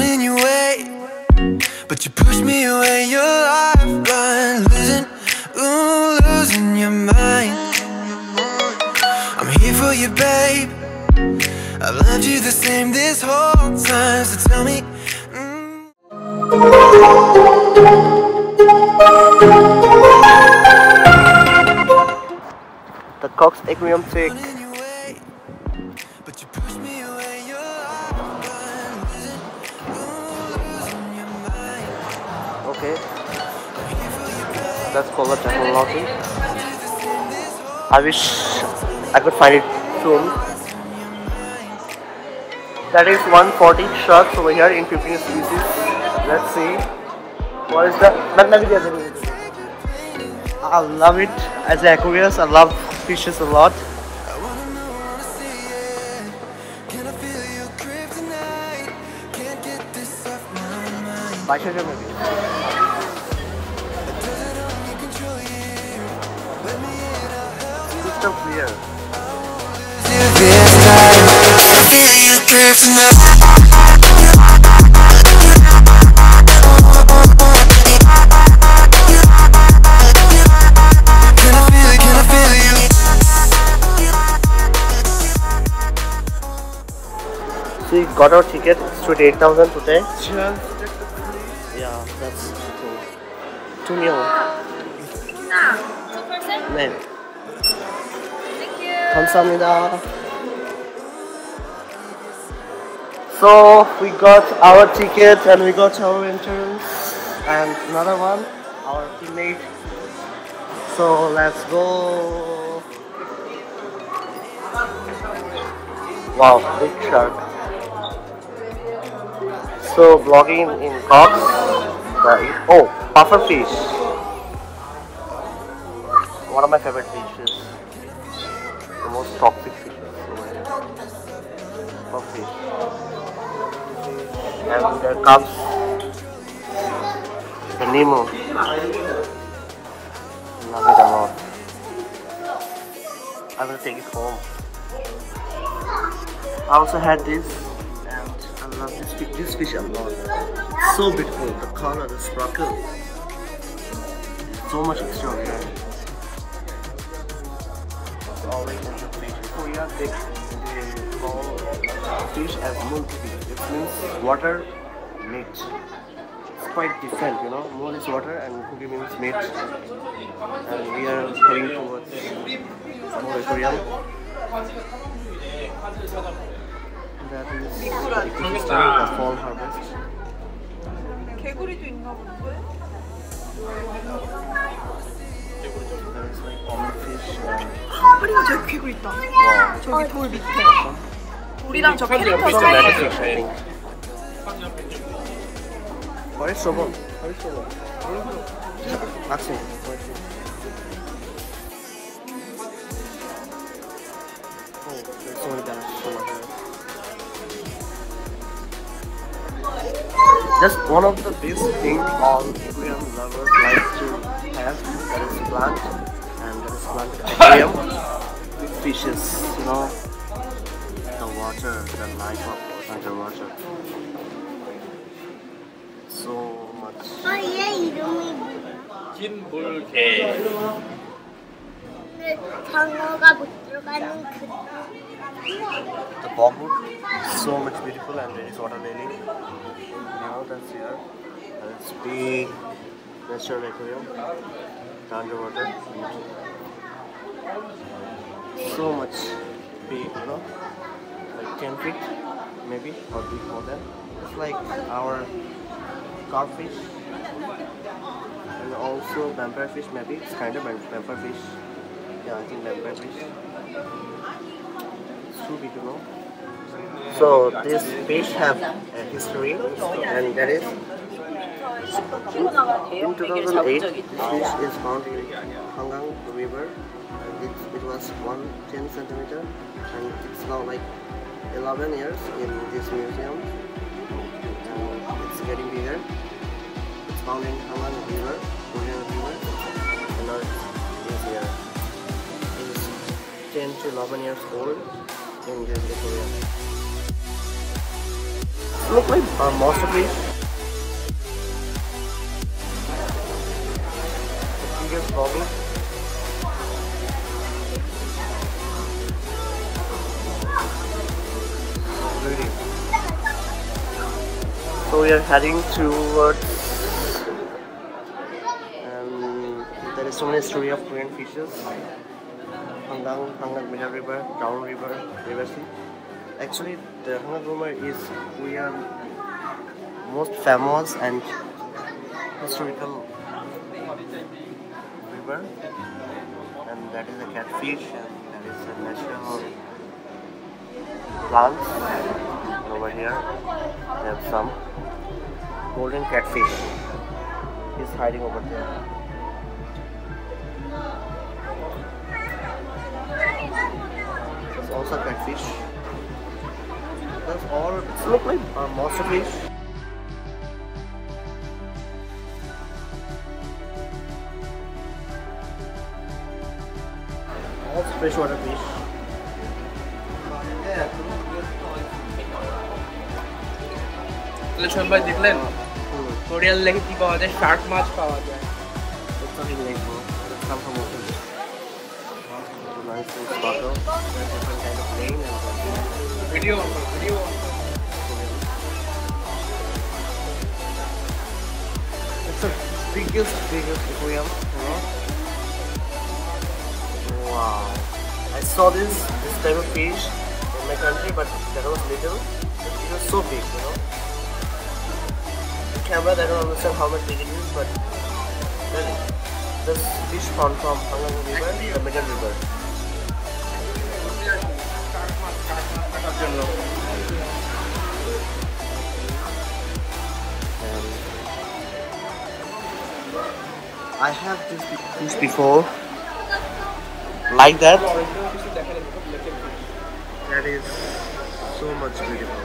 your way, but you push me away. Your lifeline, losing, ooh, losing your mind. I'm here for you, babe. I've loved you the same this whole time. So tell me. The COEX Aquarium Chick. That's called the technology. I wish I could find it soon. That is 140 sharks over here in 15 species. Let's see. What is the. I love it as an aquarius. I love fishes a lot. I wanna feel you? Got our ticket. It's 28,000 today. Yeah, that's cool. Two meal. Two ah. person? 네. 감사합니다. So we got our ticket and we got our entrance and another one, our teammate. So let's go. Wow, big shark. So vlogging in COEX. Right. Oh, puffer fish. One of my favorite And there comes the Nemo. Love it a lot. I will take it home. I also had this and I love this fish, this fish a lot. So beautiful, the color, the sparkle. So much extraordinary always in the fish. Korea, they, they call fish as multi. It means water meat. It's quite different, you know. Mul is water and kuki means meat. And we are heading towards more aquarium. That is the ecosystem, the fall harvest. 개구리도 있나 본데? 프링 제 귀구 있다. 저기 돌 밑에. 우리랑 저 캐릭터 사이에. 벌써 봐. 벌써 봐. 낙심. That's one of the best things all Korean lovers like to have that is blunt and that is plant aquarium with fishes, you know the water, the life of underwater. So much. 아, 얘 이름이 뭐야? 흰물개 그 장어가 못 들어가는 그 The bamboo is so much beautiful and there is water lily. You know that's here. And it's big natural aquarium. The underwater. So much big, you know, like 10 feet maybe or big more than. It's like our carfish and also vampire fish maybe. It's kind of vampire fish. Yeah, I think vampire fish. Too big to know. So this fish have a history and that is in 2008 this fish is found in Hangang River and it, it was 110 centimeter and it's now like 11 years in this museum and it's getting bigger. It's found in Hangang River, Korean River and now it is here. It is 10 to 11 years old in Korea. So look like uh, a masterpiece. The biggest bottle. Really. So we are heading towards um, there is so many story of Korean fishes. Hangang, Hangang Middle River, Down River, River Sea. Actually, the Hangang River is we are most famous and historical river, and that is a catfish, and that is a national plants. And over here, we have some golden catfish. is hiding over there. There's also catfish. That's all. It's look like a monster fish. freshwater fish. তাহলে শোন ভাই দেখলেন Hmm. Korial লেগে কি পাওয়া যায় Shark মাছ পাওয়া যায় It's not in lake, bro. It's come from ocean. It's a nice little bottle. There's different kind of lane and video video It's the biggest, biggest aquarium, you know. saw this, this type of fish in my country, but that was little. It was so big, you know. The camera, I don't understand how much big it is, but really, this fish found from Hangang River, the Megan River. I have this fish before like that. That is so much beautiful.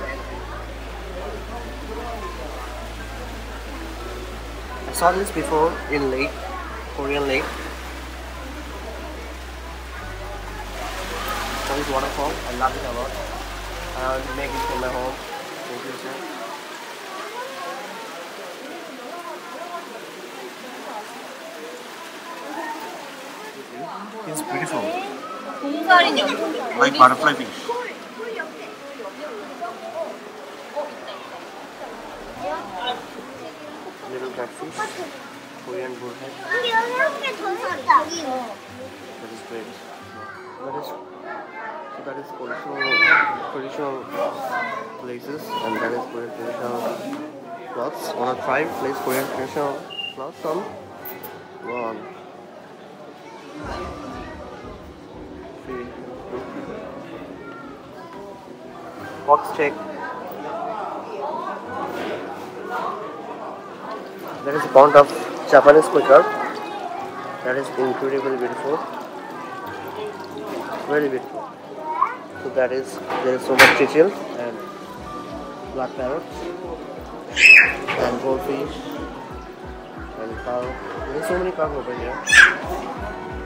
I saw this before in lake, Korean lake. This waterfall, I love it a lot. I will make it for my home Thank you, sir. It's beautiful. Like butterfly fish. Little blackfish, Korean bullhead. That is great. That is, so that is traditional, traditional places and that is Korean traditional clothes. Wanna try place Korean traditional clothes on? Wow. Box check. That is a pound of Japanese quicker. That is incredibly beautiful. Very beautiful. So that is there is so much chichil and black parrots and goldfish and carp. There is so many carp over here.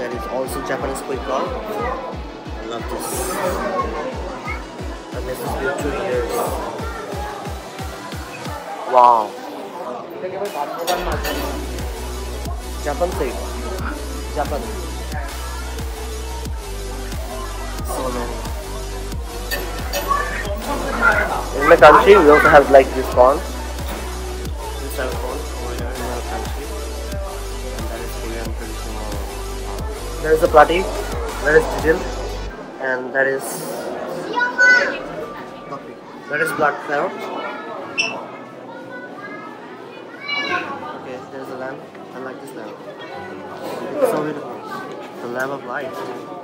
There is also Japanese quick roll. I love this. And miss this for two years. Wow. Japan thing. Japan. So many. In my country, we also have like this one. There is a plati, there is jijil, and that is that is black parrot. Okay, there's a lamb. I like this lamb. It's so beautiful. The lamb of light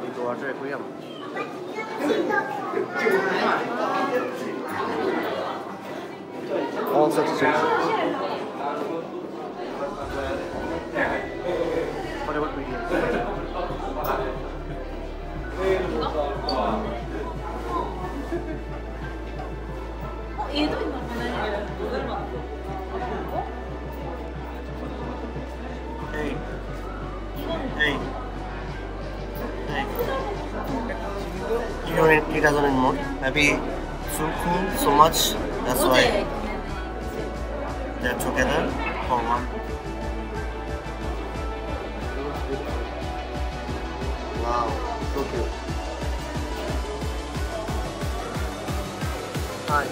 in the water aquarium. All such things. What about videos? 얘도 있나 보네. Hey. Hey. Hey. You don't need 3000 anymore. Maybe so cool, so much. That's why they're together for one. Wow, Hi.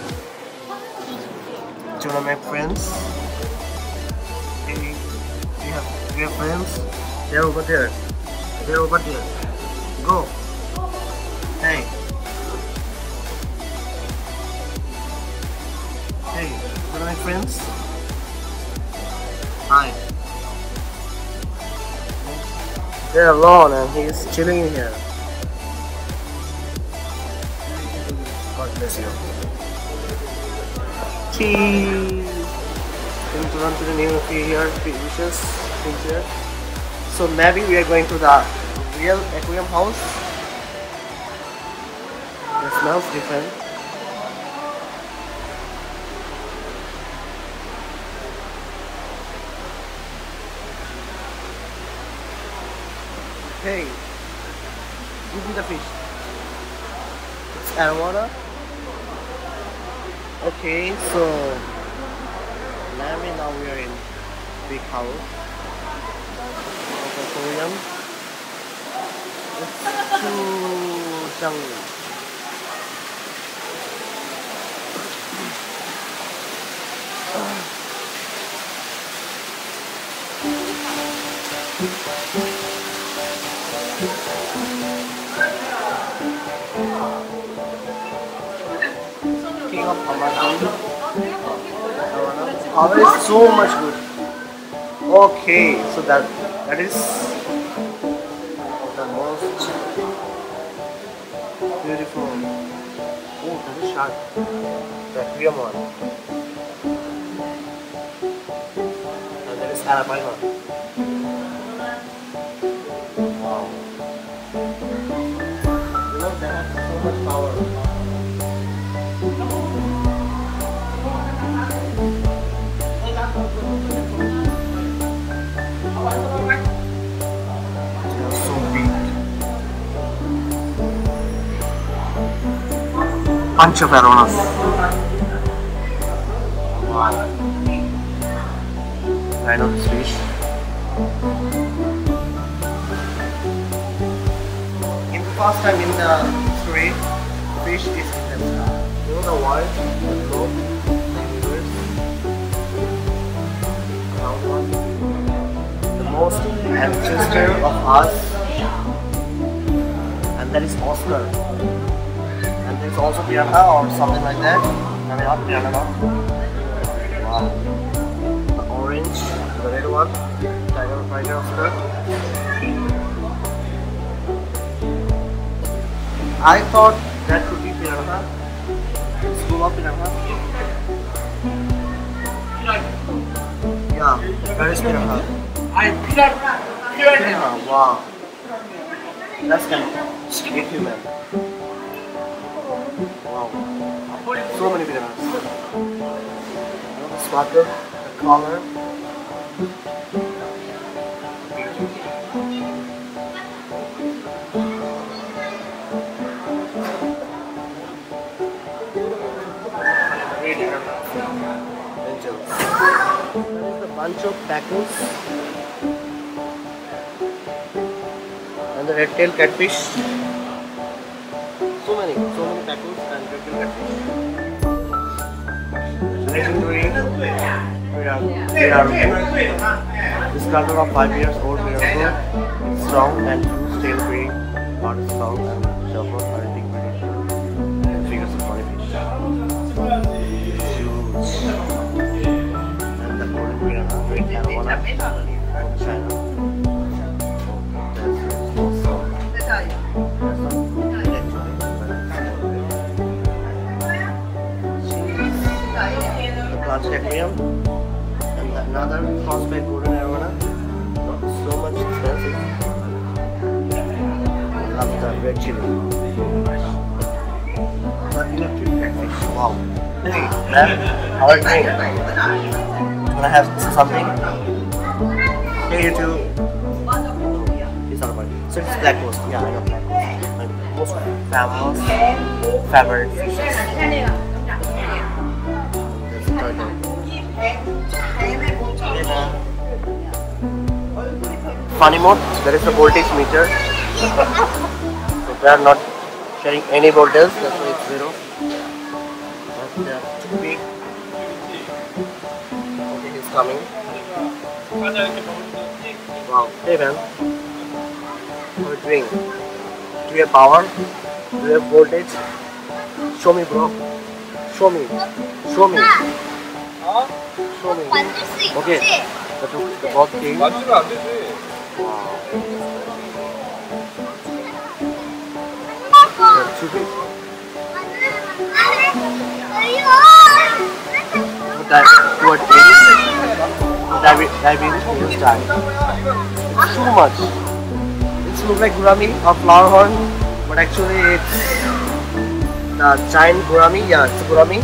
Do you wanna make friends? Hey, do you have, do you have friends? They're over there. They're over there. Go. Hey. Hey, you wanna make friends? Hi. They're alone and he's chilling in here. God bless you. Cheese. Going to run to the here, wishes, things here. So maybe we are going to the real aquarium house. It smells different. Hey, give me the fish. It's arowana. Okay, so maybe now we are in big house aquarium. It's too jungle. Power is so much good. Okay, so that that is the most beautiful. Oh, that is sharp. The aquarium one. And that is Alabama. Wow. You know, they have so much power. Bunch of aromas. I know this fish. In the first time in the history, fish is in the You know the world, the globe, the universe, around one. The most ancestor of us, and that is Oscar. And there's also piranha or something like that. I mean, not piranha, no. Wow. The orange, the red one, tiger, tiger Oscar. I thought that could be piranha. School of piranha. Yeah, that is piranha. Piranha, wow. That's kind of scary, man. Wow. So many know the sparkle, the color. The bunch of tacos. And the red tail catfish. And. Legendary. We are, we are of 5 years old miracle. Strong and true stale breeding. Heart is strong and breeding. And figures of funny fish. Huge. And the golden the aquarium and another prospect golden arowana. Not so much expensive. Love the red chili. But electric catfish, wow. Hey, man, how are you doing? Wanna have something? Hey, you too. It's not about So it's black ghost. Yeah, I know black ghost. My most famous favorite fishes. funny mode, there is a voltage meter. so they are not sharing any voltage, that's why it's zero. But the big voltage is coming. Wow, hey man, how are you doing? Do you have power? Do you have voltage? Show me bro, show me, show me. Show me. Okay, the, the box came. diabetes, diabetes diabetes, diabetes. die. It's too much. It looks like gurami or flower horn, but actually it's the giant gurami. Yeah, it's gurami,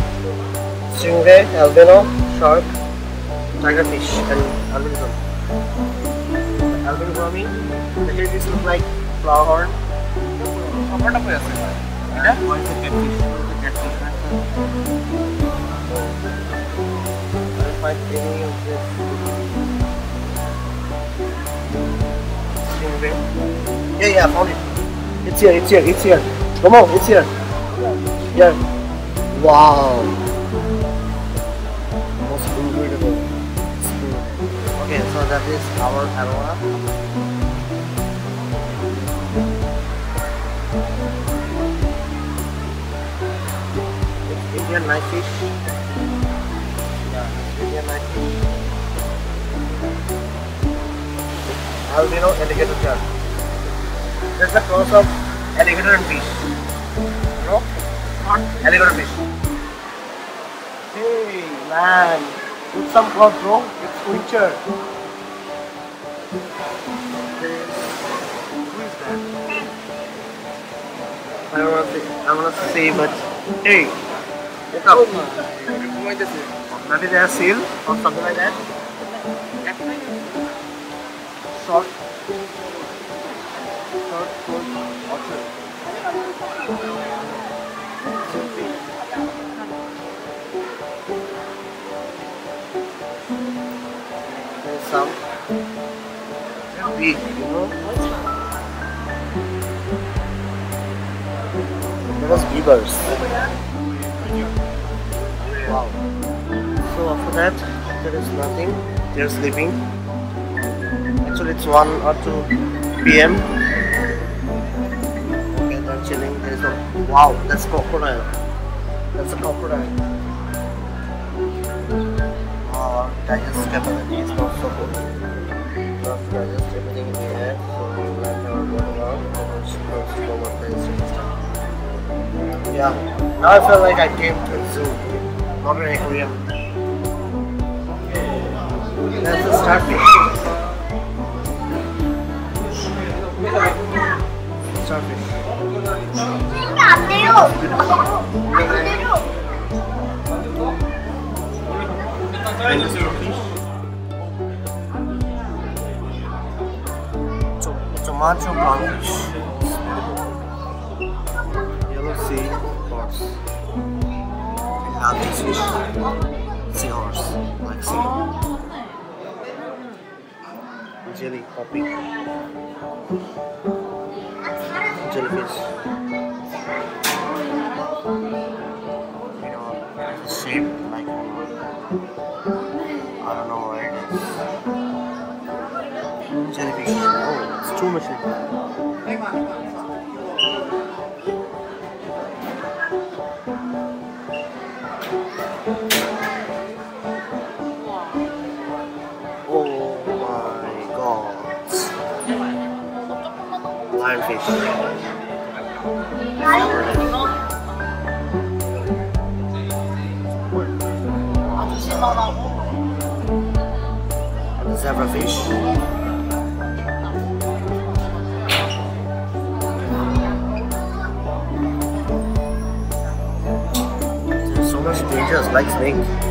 stingray, albino, shark, tiger fish, and albino. Albino gurami. The head is look like flower horn. খাবারটা কই আছে Yeah? Why is it catfish? The catfish. I don't find any of this. Stingray. Yeah, yeah, I found it. It's here, it's here, it's here. Come on, it's here. Yeah. Wow. That is our aroma. It's Indian knife fish. Yeah, Indian knife fish. Albino alligator jar. There's a cross of alligator and fish. No? Not alligator fish. Hey man, put some cloth bro. It's winter. I don't want to say, I want to see, but hey, woke up. Oh, Maybe they are sale or something like that. Short, short, short, orchard. There's some big, you know. There beavers. Wow. So after that, there is nothing. They're sleeping. Actually, it's 1 or 2 p.m. Okay, they're chilling. There's a wow. That's a crocodile. That's a crocodile. Wow, digest capability is not so good. Not to Yeah. Now I feel like I came to a zoo, not an aquarium. Let's start fishing. Start fishing. Tomato brown fish. Horse. We love this fish. Seahorse. Like sea. Jelly poppy. Jellyfish. You know, it's shaped like I don't know where it is. Jellyfish. Oh, it's too much. Lionfish. Zebrafish. There's so much dangerous like snake.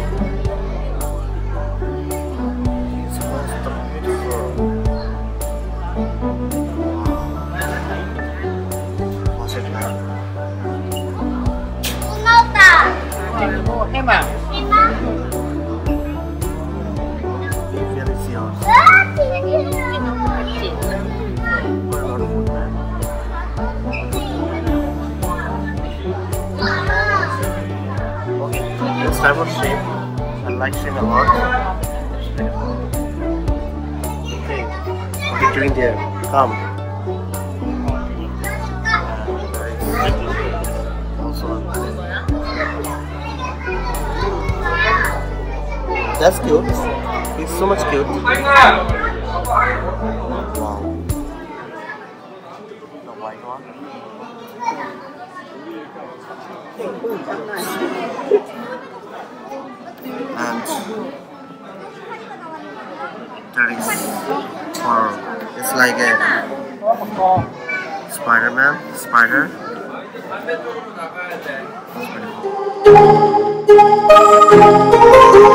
Type of shape. I like shrimp a lot. Okay, what are you doing there? Come. That's cute. He's so much cute. Wow. The white one. And there is or it's like a Spider-Man, spider. Pretty cool.